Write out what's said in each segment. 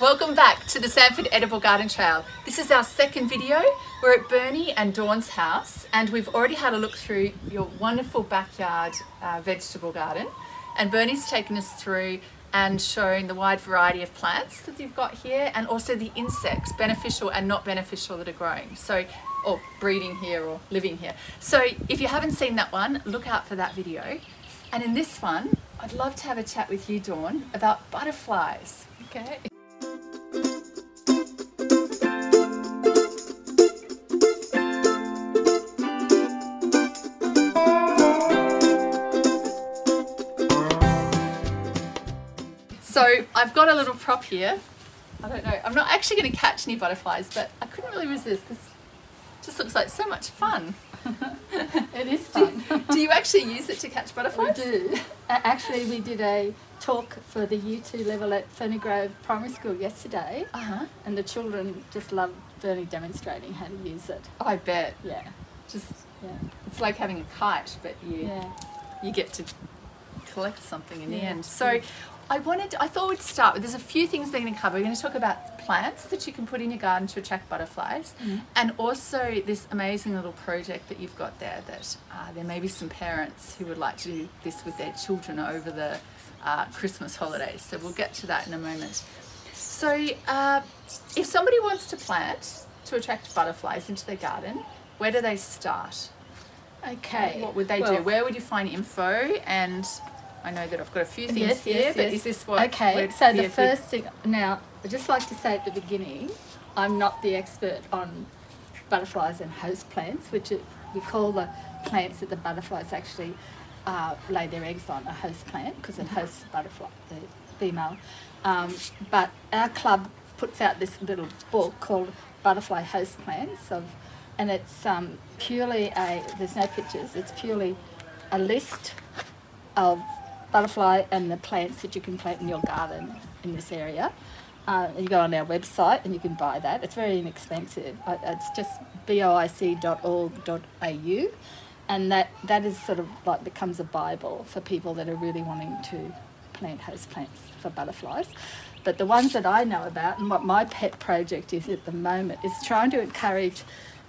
Welcome back to the Samford Edible Garden Trail. This is our second video. We're at Bernie and Dawn's house and we've already had a look through your wonderful backyard uh, vegetable garden and Bernie's taken us through and showing the wide variety of plants that you've got here and also the insects, beneficial and not beneficial that are growing. So, or breeding here or living here. So if you haven't seen that one, look out for that video. And in this one, I'd love to have a chat with you, Dawn, about butterflies. Okay. So I've got a little prop here. I don't know. I'm not actually going to catch any butterflies, but I couldn't really resist. This just looks like so much fun. it is fun. Do, do, you actually use it to catch butterflies? We do. Actually, we did a talk for the U2 level at Ferny Grove Primary School yesterday, uh -huh. and the children just loved Bernie demonstrating how to use it. I bet. Yeah. Just yeah. It's like having a kite, but you yeah. you get to collect something in yeah. the end. So I wanted, I thought we'd start with, there's a few things we're going to cover. We're going to talk about plants that you can put in your garden to attract butterflies mm. and also this amazing little project that you've got there that uh, there may be some parents who would like to do this with their children over the uh, Christmas holidays. So we'll get to that in a moment. So uh, if somebody wants to plant to attract butterflies into their garden, where do they start? Okay. What would they well, do? Where would you find info and I know that I've got a few things yes, here, yes, but yes. is this what? Okay, so the first thing, now, I'd just like to say at the beginning, I'm not the expert on butterflies and host plants, which we call the plants that the butterflies actually uh, lay their eggs on, a host plant, because it hosts the butterfly, the female. Um, but our club puts out this little book called Butterfly Host Plants, of, and it's um, purely a, there's no pictures, it's purely a list of butterfly and the plants that you can plant in your garden in this area. Uh, you go on our website and you can buy that. It's very inexpensive. It's just boic.org.au and that, that is sort of like becomes a bible for people that are really wanting to plant host plants for butterflies. But the ones that I know about and what my pet project is at the moment is trying to encourage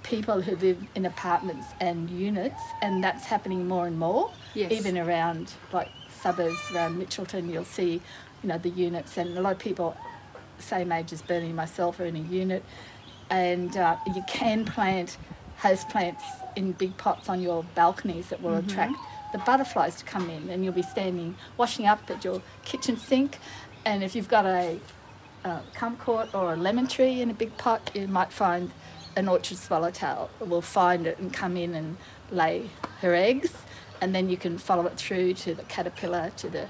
people who live in apartments and units and that's happening more and more yes. even around like suburbs around Mitchelton, you'll see, you know, the units, and a lot of people, same age as Bernie and myself, are in a unit, and uh, you can plant host plants in big pots on your balconies that will mm -hmm. attract the butterflies to come in, and you'll be standing washing up at your kitchen sink, and if you've got a, a kumquat or a lemon tree in a big pot, you might find an orchard swallowtail will find it and come in and lay her eggs and then you can follow it through to the caterpillar, to the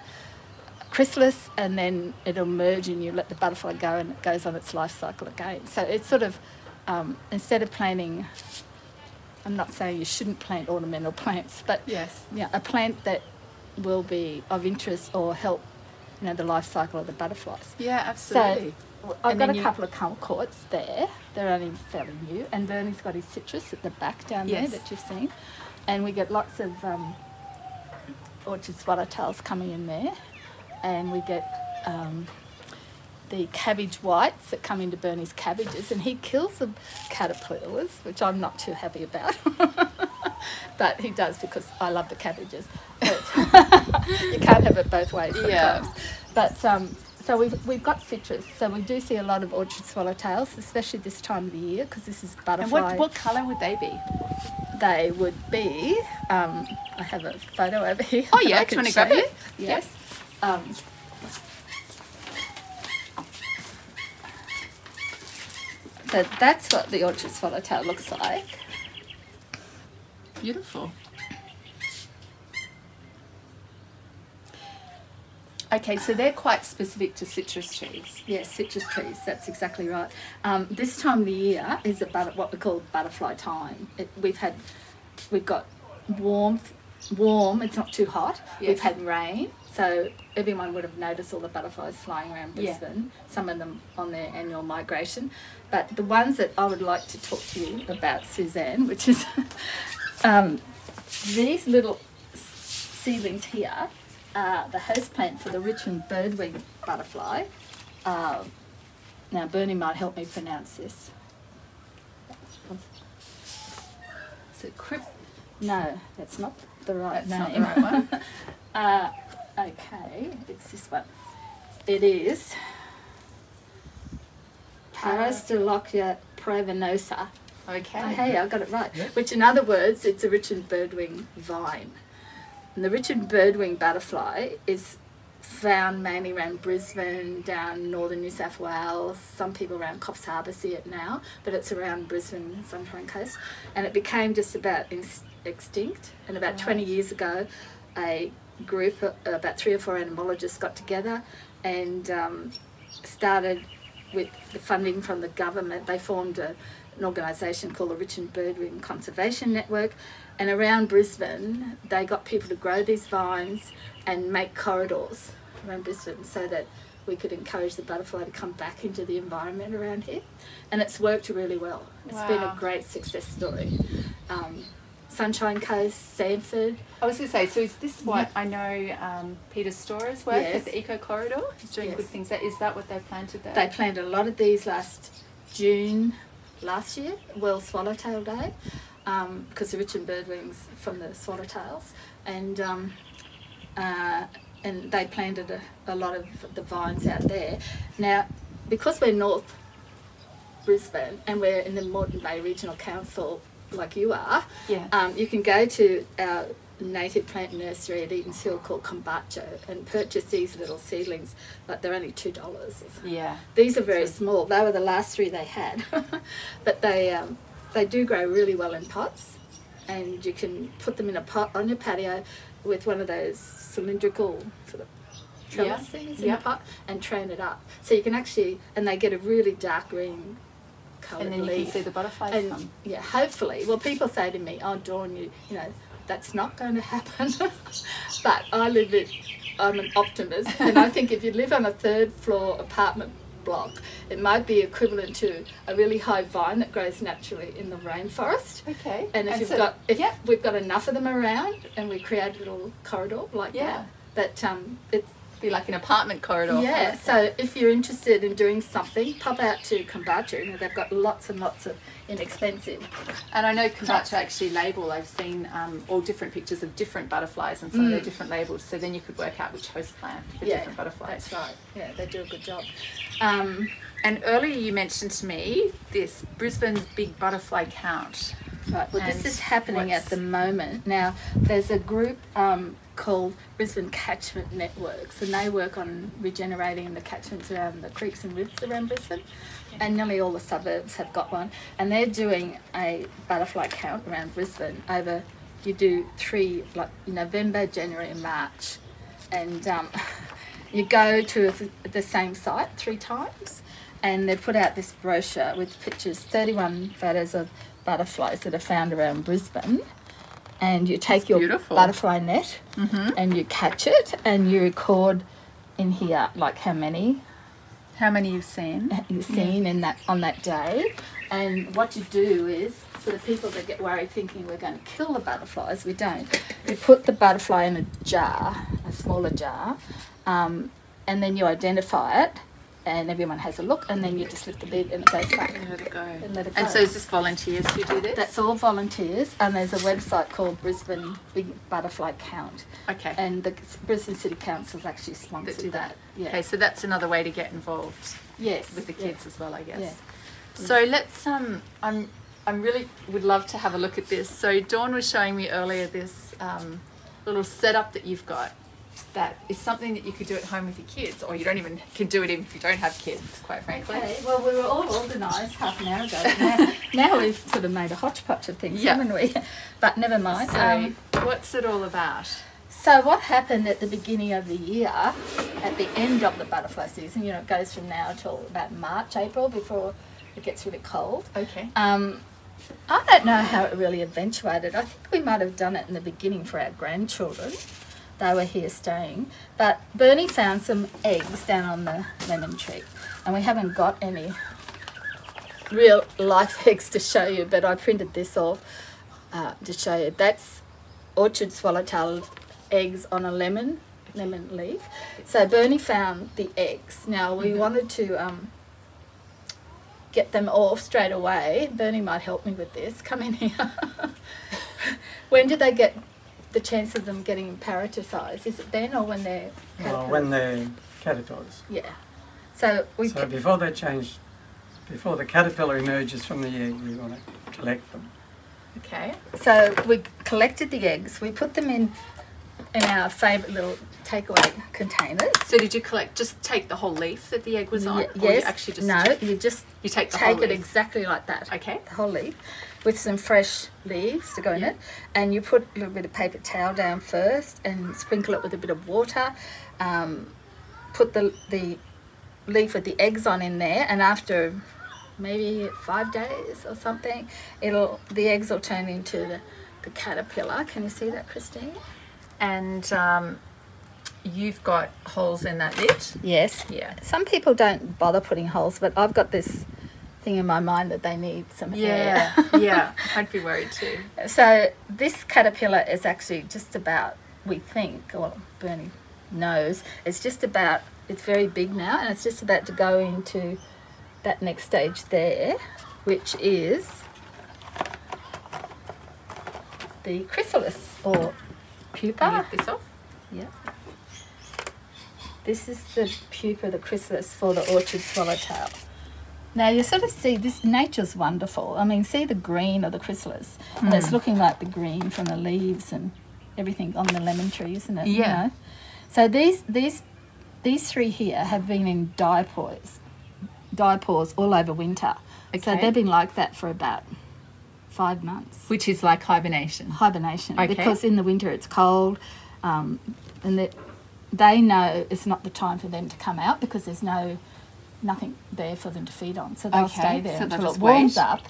chrysalis, and then it'll merge and you let the butterfly go and it goes on its life cycle again. So it's sort of, um, instead of planting, I'm not saying you shouldn't plant ornamental plants, but yes, yeah, a plant that will be of interest or help, you know, the life cycle of the butterflies. Yeah, absolutely. So I've and got a you... couple of kumquats there. They're only fairly new, and Bernie's got his citrus at the back down yes. there that you've seen and we get lots of um, orchard swallowtails coming in there. And we get um, the cabbage whites that come into Bernie's cabbages. And he kills the caterpillars which I'm not too happy about. But he does because I love the cabbages. You can't have it both ways sometimes. Yeah. but um, so we've, we've got citrus. So we do see a lot of orchard swallowtails especially this time of the year because this is butterfly and what, what colour would they be they would be, um, I have a photo over here. Oh yeah, I can you grab it? Yes. Yep. Um, so that's what the orchard swallowtail looks like. Beautiful. Okay, so they're quite specific to citrus trees. Yes, citrus trees, that's exactly right. Um, this time of the year is about what we call butterfly time. It, we've had, we've got warmth, warm, it's not too hot. Yes. We've had rain, so everyone would have noticed all the butterflies flying around Brisbane, yeah. some of them on their annual migration. But the ones that I would like to talk to you about, Suzanne, which is um, these little seedlings here uh, the host plant for the Richmond birdwing butterfly. Uh, now Bernie might help me pronounce this. Is it crypt? No, that's not the right That's name. not the right one. uh, okay, it's this one. It is Pararistolochia praevenosa. Okay. Oh, hey, I got it right. Which, in other words, it's a Richmond Birdwing vine. And the Richmond Birdwing butterfly is found mainly around Brisbane, down northern New South Wales. Some people around Coffs Harbour see it now, but it's around Brisbane Sunshine Coast. And it became just about ex- extinct. And about 20 years ago, a group, uh, about three or four entomologists got together and um, started with the funding from the government. They formed a, an organisation called the Richmond Birdwing Conservation Network. And around Brisbane, they got people to grow these vines and make corridors around Brisbane so that we could encourage the butterfly to come back into the environment around here. And it's worked really well. It's been a great success story. Um, Sunshine Coast, Samford, I was going to say, so is this what I know um, Peter Storer's work Yes. at the Eco Corridor? He's doing good things Is that what they planted there? They planted a lot of these last June last year, World Swallowtail Day, because um, because the Richmond Birdwings from the swallowtails, and um, uh, and they planted a, a lot of the vines out there. Now, because we're North Brisbane and we're in the Moreton Bay Regional Council, like you are, yeah. um, you can go to our native plant nursery at Eatons Hill called Kumbartcho and purchase these little seedlings, but they're only two dollars. yeah. These are very small. They were the last three they had, but they um, they do grow really well in pots, and you can put them in a pot on your patio with one of those cylindrical sort of trellis Yeah. things in Yeah. a pot and train it up. So you can actually, and they get a really dark green And then you leaf. can see the butterflies And come. yeah, hopefully. Well, people say to me, "Oh, Dawn, you you know that's not going to happen." but I live it, I'm an optimist, and I think if you live on a third floor apartment block, it might be equivalent to a really high vine that grows naturally in the rainforest. Okay. And if you've so- got, if yeah. we've got enough of them around, and we create a little corridor like Yeah. that, that um, it's be like an apartment corridor. yeah, so if you're interested in doing something, pop out to Kumbartcho. You know, they've got lots and lots of inexpensive. And I know Kumbartcho actually label, I've seen um, all different pictures of different butterflies and their Mm. different labels, so then you could work out which host plant for Yeah, different butterflies. That's right. Yeah, they do a good job. Um, And earlier you mentioned to me this Brisbane's Big Butterfly Count. right. Well, this is happening at the moment. Now, there's a group um, called Brisbane Catchment Networks, and they work on regenerating the catchments around the creeks and rivers around Brisbane. And nearly all the suburbs have got one, and they're doing a butterfly count around Brisbane over. You do three like November, January, and March, and um, you go to the same site three times, and they put out this brochure with pictures, 31 photos of butterflies that are found around Brisbane. And you take your beautiful. butterfly net Mm-hmm. and you catch it and you record in here like how many How many you've seen? you've seen in that on that day. And what you do is for the people that get worried thinking we're going to kill the butterflies, we don't. You put the butterfly in a jar, a smaller jar, um, and then you identify it, and everyone has a look, and then you just lift the lid and it goes back. Let it go. And let it And go. so is this volunteers who do this? That's all volunteers, and there's a website called Brisbane Big Butterfly Count, okay. and the Brisbane City Council's actually sponsored that. that. Yeah. Okay, so that's another way to get involved Yes. with the yeah. kids as well, I guess. Yeah. So let's um I'm I'm really would love to have a look at this. So Dawn was showing me earlier this um, little setup that you've got that is something that you could do at home with your kids, or you don't even can do it even if you don't have kids, quite frankly. Okay, well, we were all organised half an hour ago. Now, now we've sort of made a hodgepodge of things, Yeah. haven't we? But never mind. So Um, what's it all about? so, what happened at the beginning of the year, at the end of the butterfly season, you know, it goes from now till about March, April, before it gets really cold. Okay. Um, I don't know how it really eventuated. I think we might have done it in the beginning for our grandchildren. They were here staying. But Bernie found some eggs down on the lemon tree. And we haven't got any real life eggs to show you, but I printed this off uh, to show you. That's orchard swallowtail eggs on a lemon lemon leaf. So Bernie found the eggs. Now we wanted to um, get them off straight away, Bernie might help me with this. Come in here. when did they get the chance of them getting parasitised? Is it then or when they're Well, when they're caterpillars. Yeah. So we So before they change, before the caterpillar emerges from the egg, we want to collect them. Okay. so we collected the eggs. We put them in in our favourite little takeaway containers. So did you collect? Just take the whole leaf that the egg was on, Ye- or you yes. actually just no, you just you take the take whole it leaf? exactly like that. Okay. The whole leaf with some fresh leaves to go in Yeah. it, and you put a little bit of paper towel down first, and sprinkle it with a bit of water. Um, put the the leaf with the eggs on in there, and after maybe five days or something, it'll the eggs will turn into the, the caterpillar. Can you see that, Christine? And um, you've got holes in that lid. Yes. Yeah. Some people don't bother putting holes, but I've got this thing in my mind that they need some air. Yeah. yeah. I'd be worried too. So this caterpillar is actually just about, we think, well, Bernie knows, it's just about, it's very big now, and it's just about to go into that next stage there, which is the chrysalis or pupa. Leave this off. Yeah. This is the pupa, the chrysalis for the orchard swallowtail. Now you sort of see this nature's wonderful. I mean, see the green of the chrysalis, and it's looking like the green from the leaves and everything on the lemon tree, isn't it? You Yeah. know? So these these these three here have been in diapause, diapause all over winter. So they've been like that for about five months Which is like hibernation. hibernation Okay. because in the winter it's cold um, and they know it's not the time for them to come out because there's no nothing there for them to feed on so they'll Okay, stay there so until it warms wait. up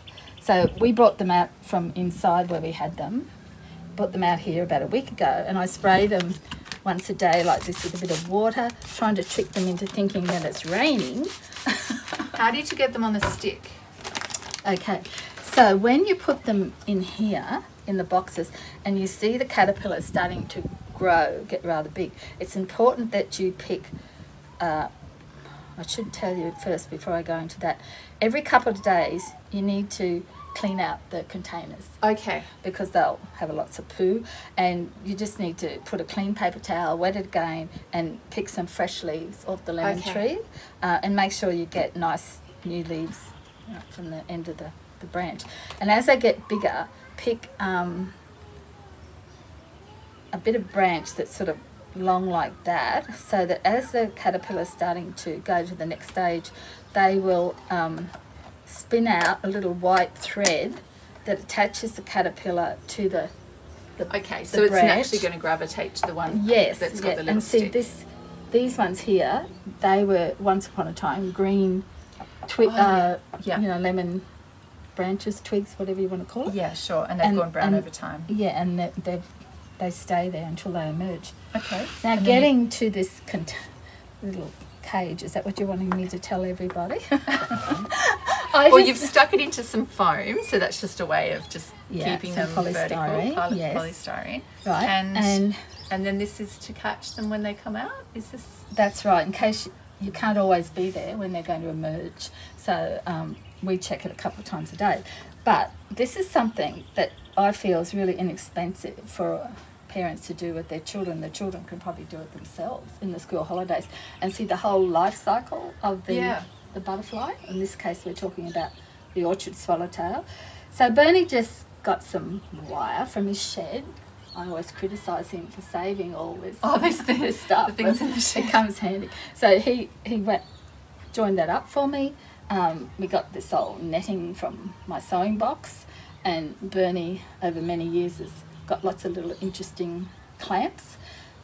so we brought them out from inside where we had them brought them out here about a week ago and i spray them once a day like this with a bit of water trying to trick them into thinking that it's raining How did you get them on the stick? Okay, so when you put them in here in the boxes and you see the caterpillars starting to grow, get rather big, it's important that you pick. Uh, I should tell you first before I go into that. Every couple of days, you need to clean out the containers Okay. because they'll have lots of poo, and you just need to put a clean paper towel, wet it again, and pick some fresh leaves off the lemon Okay. tree, uh, and make sure you get nice new leaves you know, from the end of the, the branch. And as they get bigger, pick um, a bit of branch that's sort of long like that, so that as the caterpillar is starting to go to the next stage, they will um, spin out a little white thread that attaches the caterpillar to the the Okay. the So it's branch. naturally going to gravitate to the one Yes, that's yeah. got the little and see stick. this, these ones here, they were once upon a time green, twi- Oh, yeah. uh, Yeah. you know, lemon branches, twigs, whatever you want to call it. Yeah, sure. And they've And- gone brown and- over time. Yeah, and they've they stay there until they emerge. Okay. Now, And then getting to this little cage, is that what you're wanting me to tell everybody? I Well, just- you've stuck it into some foam, so that's just a way of just Yeah, keeping them vertical. Poly- yes. Polystyrene. right, and- and And then this is to catch them when they come out. Is this? That's right, in case you, you can't always be there when they're going to emerge. So um, we check it a couple of times a day. But this is something that I feel is really inexpensive for parents to do with their children. The children can probably do it themselves in the school holidays and see the whole life cycle of the, Yeah. the butterfly. In this case, we're talking about the orchard swallowtail. So Bernie just got some wire from his shed. I always criticise him for saving all this Oh, there's the stuff. The things in the shed. It comes handy. So he he went joined that up for me. Um, we got this old netting from my sewing box, and Bernie over many years has got lots of little interesting clamps.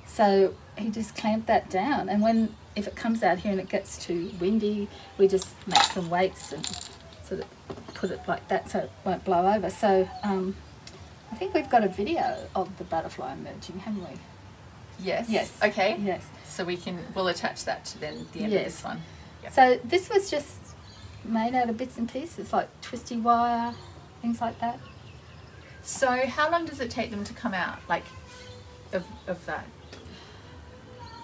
So he just clamped that down, and when if it comes out here and it gets too windy, we just make some weights and sort of put it like that so it won't blow over. So um, I think we've got a video of the butterfly emerging, haven't we? Yes. Yes. Okay. Yes. So we can we'll attach that to then the end Yes. of this one. Yep. So this was just made out of bits and pieces, like twisty wire, things like that. So how long does it take them to come out? Like of of that?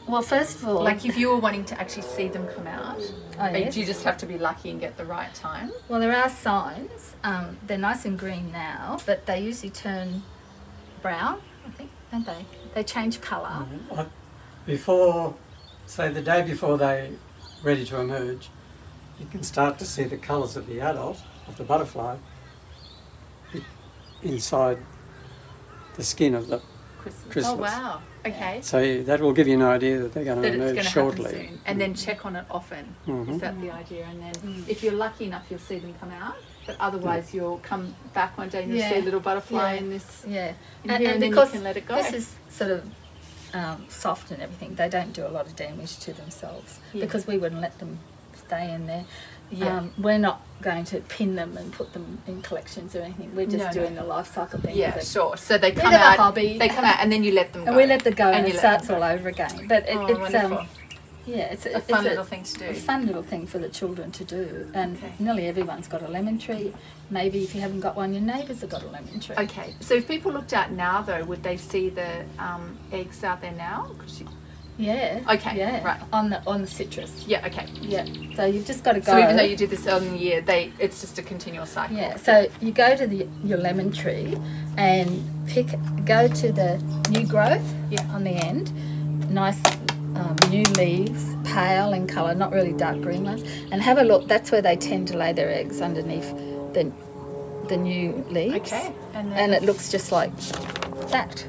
Well, first of all, Like if you were wanting to actually see them come out, oh, uh, yes. do you just have to be lucky and get the right time? Well, there are signs. Um, they're nice and green now, but they usually turn brown. I think, don't they? They change colour. Uh, Before, say the day before they're ready to emerge, you can start to see the colours of the adult, of the butterfly, i- inside the skin of the chrysalis. Christmas. Oh wow. Okay. So that will give you an idea that they're going That to it's emerge going to shortly. soon, and then check on it often. Mhm. Is that the idea? And then, Mm. if you're lucky enough, you'll see them come out. But otherwise, you'll come back one day and you'll Yeah. see a little butterfly Yeah. in this. Yeah, In and, here, and and then you because can let it go. this is sort of um, soft and everything, they don't do a lot of damage to themselves Yeah. because we wouldn't let them stay in there. Yeah. Um, we're not going to pin them and put them in collections or anything. We're just No, no. doing the life cycle thing. yeah, sure. So they come out. hobby. They come out, and then you let them go. And we let them go, And and, it starts all over again. But it, Oh, it's wonderful. um, yeah, it's a it's fun little thing to do. a fun little thing for the children to do. And Okay. nearly everyone's got a lemon tree. Maybe if you haven't got one, your neighbours have got a lemon tree. Okay, so if people looked out now, though, would they see the um, eggs out there now? Yeah. Okay, Yeah. right. On the on the citrus. yeah, okay. Yeah. So you've just got to go. So even though you did this early in the year, they it's just a continual cycle. Yeah, so you go to the, your lemon tree and pick, go to the new growth Yeah. on the end, nice um, new leaves, pale in colour, not really dark green ones, and have a look. That's where they tend to lay their eggs underneath the the new leaves. Okay, and And it looks just like that.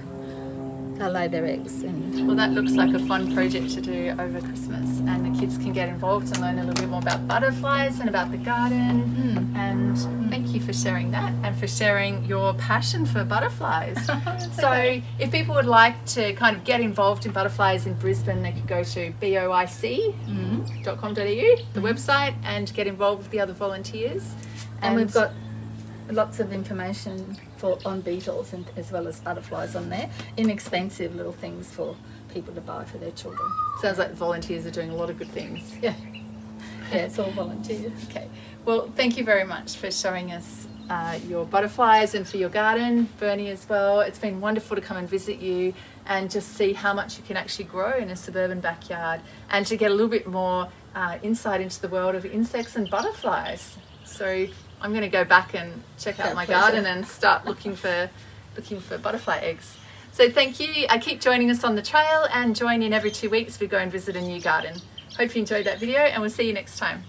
Lay their eggs and Well, that looks like a fun project to do over Christmas, and the kids can get involved and learn a little bit more about butterflies and about the garden. Hmm. And thank you for sharing that and for sharing your passion for butterflies. so, if people would like to kind of get involved in butterflies in Brisbane, they could go to boic.com.au, mm-hmm. the mm-hmm. website, and get involved with the other volunteers. And we've got lots of information for on beetles and as well as butterflies on there. Inexpensive little things for people to buy for their children. sounds like volunteers are doing a lot of good things. Yeah. Yeah, it's all volunteer. Okay. Well, thank you very much for showing us uh, your butterflies and for your garden, Bernie, as well. It's been wonderful to come and visit you and just see how much you can actually grow in a suburban backyard and to get a little bit more uh, insight into the world of insects and butterflies. So I'm going to go back and check out my garden and start looking for looking for butterfly eggs. So thank you. I keep joining us on the trail and join in every two weeks. We go and visit a new garden. Hope you enjoyed that video and we'll see you next time.